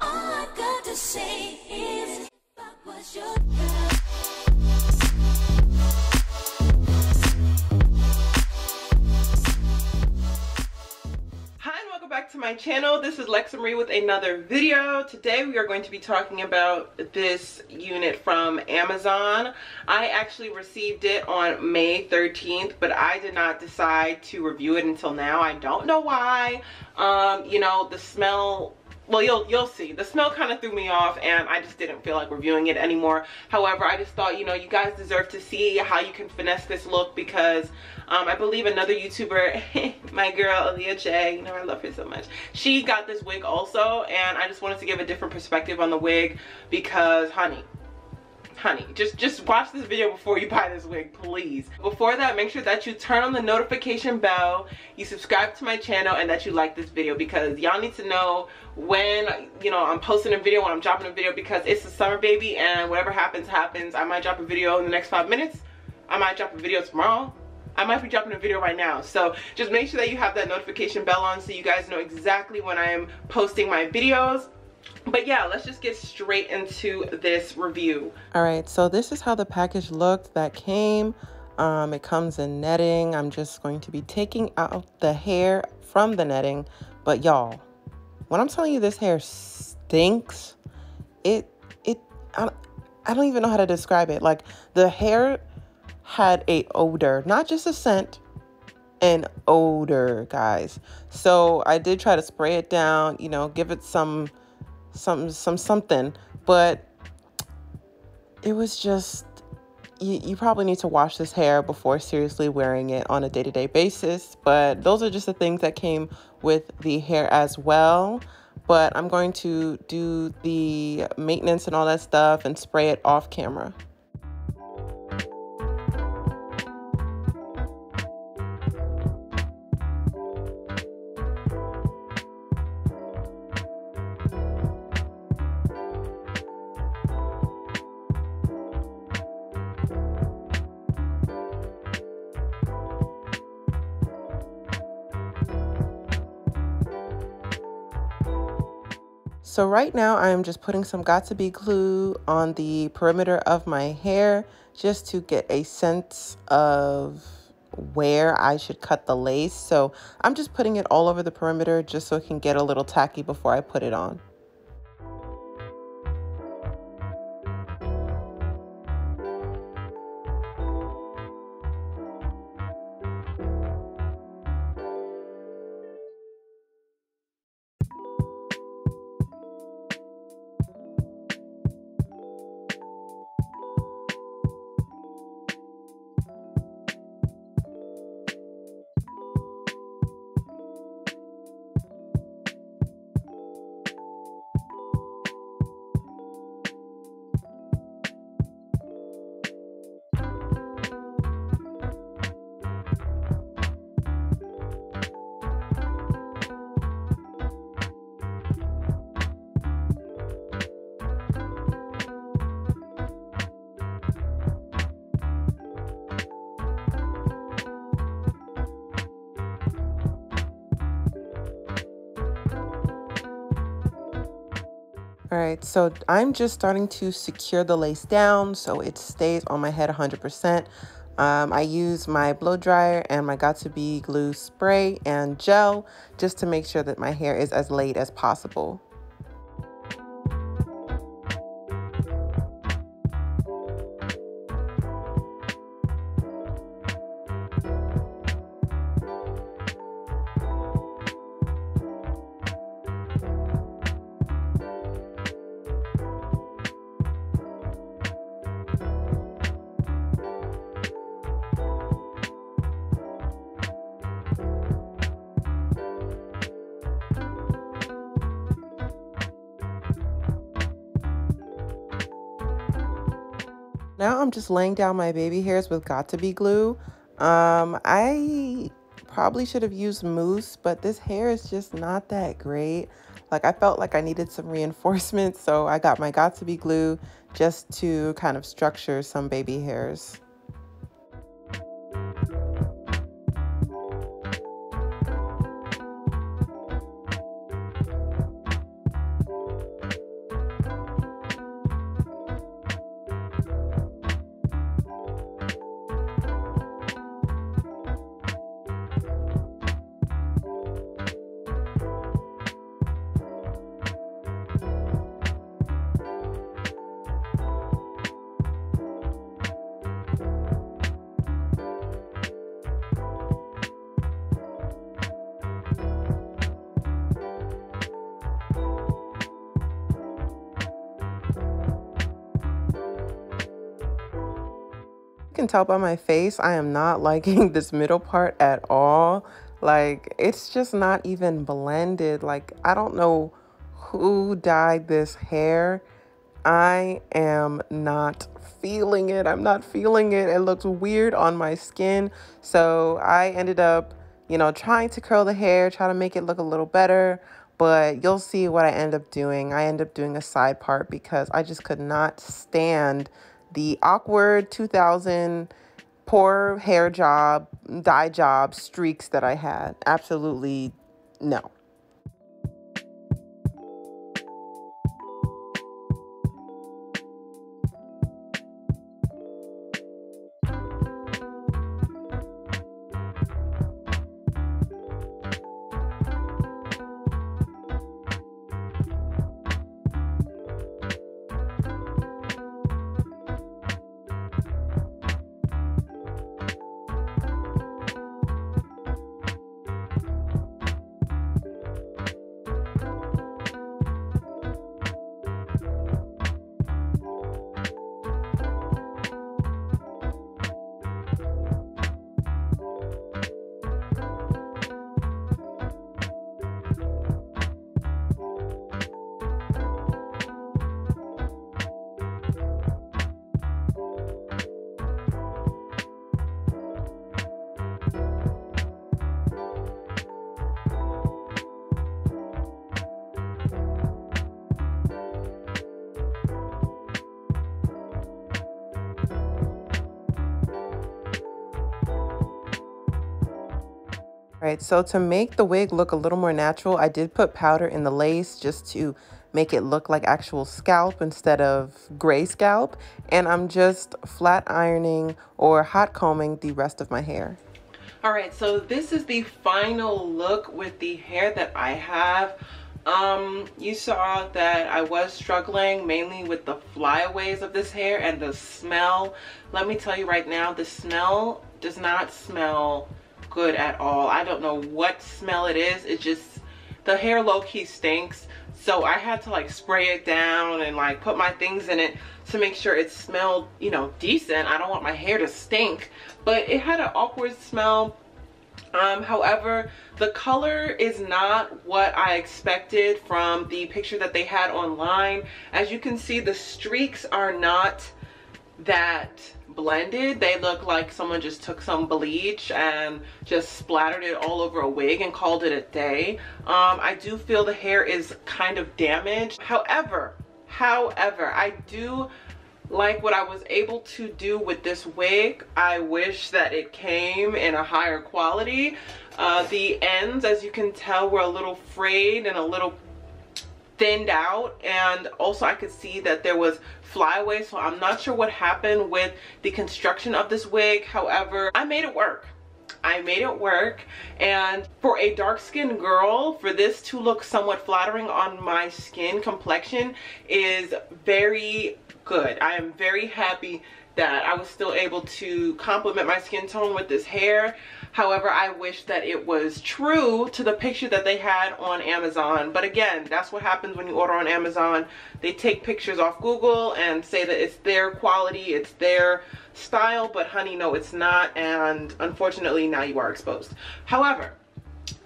All I've got to say is, I was your to my channel. This is Lexsa Marie with another video. Today we are going to be talking about this unit from Amazon. I actually received it on May 13th, but I did not decide to review it until now. I don't know why. Um, you know, the smell well you'll you'll see. The smell kind of threw me off and i just didn't feel like reviewing it anymore. However i just thought you know you guys deserve to see how you can finesse this look because um, i believe another youtuber my girl Aaliyah Jay, you know i love her so much. She got this wig also and i just wanted to give a different perspective on the wig because honey honey. Just just watch this video before you buy this wig please. Before that make sure that you turn on the notification bell you subscribe to my channel and that you like this video because y'all need to know when you know i'm posting a video when i'm dropping a video because it's a summer baby and whatever happens happens. I might drop a video in the next five minutes. I might drop a video tomorrow. I might be dropping a video right now. So just make sure that you have that notification bell on so you guys know exactly when I am posting my videos but yeah let's just get straight into this review. All right so this is how the package looked that came. Um, it comes in netting. I'm just going to be taking out the hair from the netting. But y'all when i'm telling you this hair stinks it it I, I don't even know how to describe it. Like the hair had a odor not just a scent an odor guys. So i did try to spray it down you know give it some some some something but it was just you, you probably need to wash this hair before seriously wearing it on a day-to-day basis but those are just the things that came with the hair as well. But i'm going to do the maintenance and all that stuff and spray it off camera So right now I'm just putting some Got2b glue on the perimeter of my hair just to get a sense of where I should cut the lace. So I'm just putting it all over the perimeter just so it can get a little tacky before I put it on. All right, so I'm just starting to secure the lace down so it stays on my head 100%. Um, I use my blow dryer and my Got2b glue spray and gel just to make sure that my hair is as laid as possible. Now I'm just laying down my baby hairs with Got2b glue. Um, I probably should have used mousse, but this hair is just not that great. Like I felt like I needed some reinforcement, so I got my Got2b glue just to kind of structure some baby hairs. Can tell by my face, I am not liking this middle part at all. Like, it's just not even blended. Like, I don't know who dyed this hair. I am not feeling it. I'm not feeling it. It looks weird on my skin. So I ended up, you know, trying to curl the hair, try to make it look a little better but you'll see what I end up doing. I end up doing a side part because I just could not stand the awkward 2000 poor hair job, dye job streaks that I had. Absolutely no. Right, so to make the wig look a little more natural, I did put powder in the lace just to make it look like actual scalp instead of gray scalp. And I'm just flat ironing or hot combing the rest of my hair. All right, so this is the final look with the hair that I have. Um, you saw that I was struggling mainly with the flyaways of this hair and the smell. Let me tell you right now, the smell does not smell good at all. I don't know what smell it is. It just, the hair low-key stinks. So I had to like spray it down and like put my things in it to make sure it smelled, you know, decent. I don't want my hair to stink. But it had an awkward smell. Um, however, the color is not what I expected from the picture that they had online. As you can see, the streaks are not that blended. They look like someone just took some bleach and just splattered it all over a wig and called it a day. Um, I do feel the hair is kind of damaged. However, however, I do like what I was able to do with this wig. I wish that it came in a higher quality. Uh, the ends, as you can tell, were a little frayed and a little thinned out and also I could see that there was flyaway so I'm not sure what happened with the construction of this wig. However I made it work. I made it work and for a dark skinned girl for this to look somewhat flattering on my skin complexion is very good. I am very happy that I was still able to complement my skin tone with this hair However, I wish that it was true to the picture that they had on Amazon. But again, that's what happens when you order on Amazon. They take pictures off Google and say that it's their quality, it's their style, but honey, no, it's not. And unfortunately, now you are exposed. However,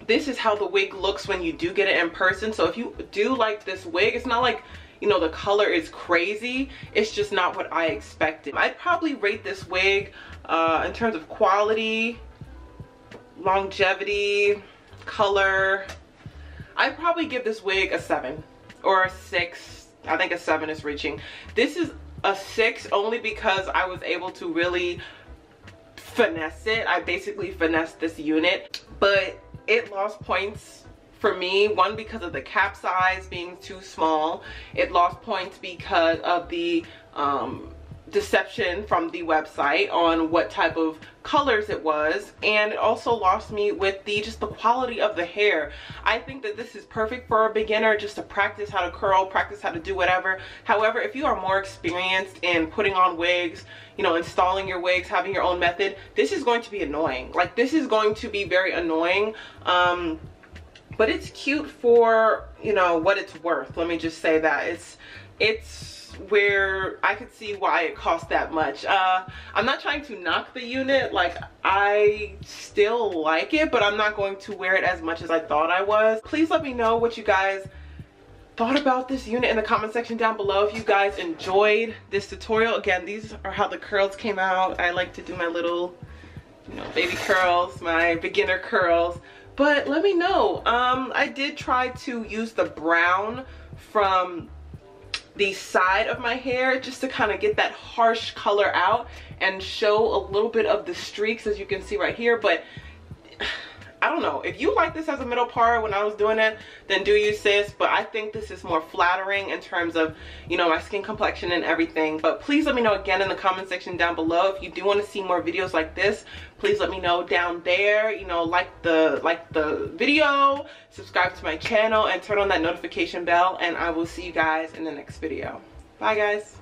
this is how the wig looks when you do get it in person. So if you do like this wig, it's not like you know the color is crazy it's just not what i expected i'd probably rate this wig uh in terms of quality longevity, color. I'd probably give this wig a 7 or a 6. I think a 7 is reaching. This is a 6 only because I was able to really finesse it. I basically finessed this unit. But it lost points for me. One, because of the cap size being too small. It lost points because of the um, deception from the website on what type of colors it was and it also lost me with the just the quality of the hair. I think that this is perfect for a beginner just to practice how to curl practice how to do whatever. However if you are more experienced in putting on wigs you know installing your wigs having your own method this is going to be annoying. Like this is going to be very annoying um but it's cute for you know what it's worth. Let me just say that. It's it's where I could see why it cost that much. Uh, I'm not trying to knock the unit, like I still like it, but I'm not going to wear it as much as I thought I was. Please let me know what you guys thought about this unit in the comment section down below if you guys enjoyed this tutorial again these are how the curls came out i like to do my little you know baby curls my beginner curls but let me know um i did try to use the brown from the side of my hair just to kind of get that harsh color out and show a little bit of the streaks as you can see right here but I don't know. If you like this as a middle part when I was doing it, then do you sis. But I think this is more flattering in terms of, you know, my skin complexion and everything. But please let me know again in the comment section down below. If you do want to see more videos like this, please let me know down there. You know, like the, like the video, subscribe to my channel, and turn on that notification bell. And I will see you guys in the next video. Bye guys.